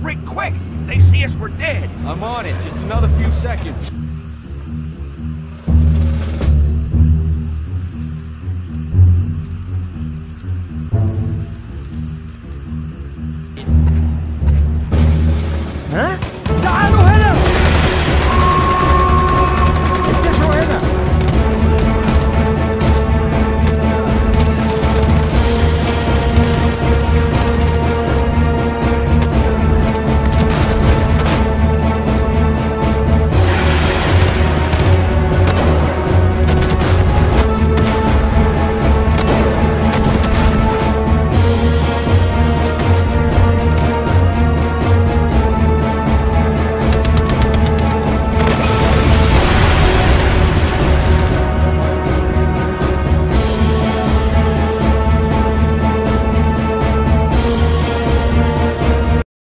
Rick, rig quick! They see us, we're dead! I'm on it. Just another few seconds.